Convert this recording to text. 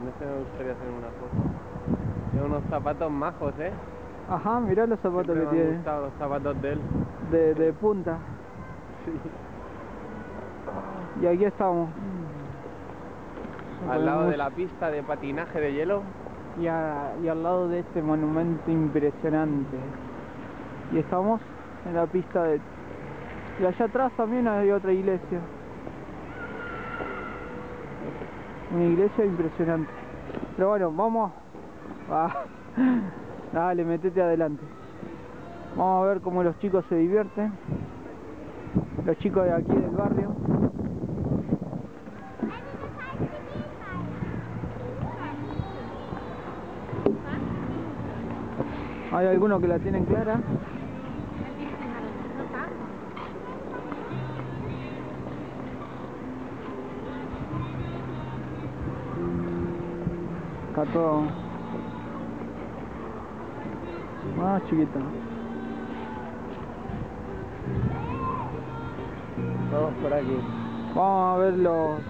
Con este me gustaría hacer una foto. Tiene unos zapatos majos, ¿eh? Ajá, mirá los zapatos Siempre que me han tiene. gustado los zapatos de él. De, de punta. Sí. Y aquí estamos. Al lado de la pista de patinaje de hielo. Y, a- y al lado de este monumento impresionante. Y estamos en la pista de... Y allá atrás también hay otra iglesia. Una iglesia impresionante. Pero bueno, vamos... Ah, dale, metete adelante. Vamos a ver cómo los chicos se divierten. Los chicos de aquí del barrio. Hay algunos que la tienen clara. Está todo más chiquito. Vamos por aquí. Vamos a ver los